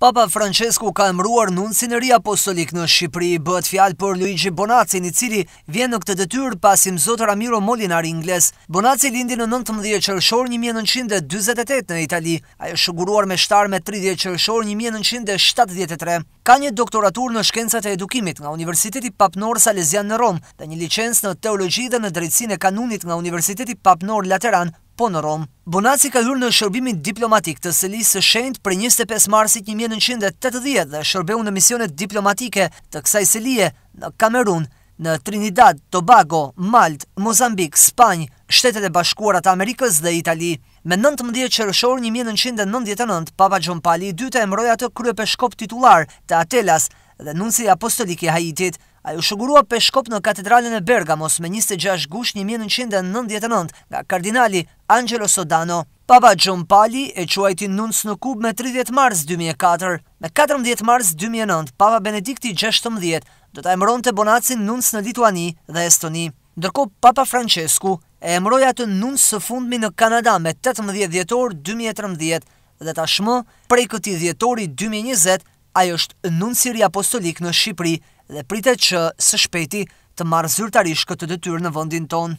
Papa Françesku ka emëruar nuncin e ri apostolik në Shqipëri. Bëhet fjalë për Luigi Bonazzin, i cili vjen në këtë detyrë pas imzot Ramiro Moliner Ingles. Bonazzi lindi në nëntëmbëdhjetë qershor një mijë e nëntëqind e dyzet e tetë në Itali. Ai është shuguruar meshtar me tridhjetë qershor një mijë e nëntëqind e shtatëdhjetë e tre. Ka një doktoraturë në shkencat e edukimit nga Universiteti Papnor Salezian në Romë dhe një licencë në teologji dhe në drejtësinë e kanunit nga Universiteti Papnor Lateran, Po në Romë. Bonazzi ka hyrë në shërbimin diplomatik të Selisë së Shenjtë prej njëzet e pesë marsit një mijë e nëntëqind e tetëdhjetë dhe shërbeu në misionet diplomatike të kësaj selie në Kamerun, në Trinidad, Tobago, Maltë, Mozambik, Spanjë, Shtetet e Bashkuara të Amerikës dhe Itali. Me nëntëmbëdhjetë qershor një mijë e nëntëqind e nëntëdhjetë e nëntë, Papa Gjon Pali i Dytë e emëroi atë kryepeshkop titullar të Atelas dhe nunci apostolik i Haitit. Ai u shugurua peshkop në Katedralen e Bergamos me njëzet e gjashtë gusht një mijë e nëntëqind e nëntëdhjetë e nëntë nga kardinali Angelo Sodano. Papa Gjon Pali e quajti nunc në Kubë me tridhjetë mars dy mijë e katër. Me katërmbëdhjetë mars dy mijë e nëntë, Papa Benedikti i gjashtëmbëdhjetë do ta emëronte Bonazzin nunc në Lituani dhe Estoni. Ndërkohë, Papa Françesku e emëroi atë nunc së fundmi në Kanada me tetëmbëdhjetë dhjetor dy mijë e trembëdhjetë dhe tashmë, prej këtij dhjetori dy mijë e njëzet, Ai është nunci i ri apostolik në Shqipëri dhe pritet që, së shpejti, të marrë zyrtarisht këtë detyrë në vendin tonë.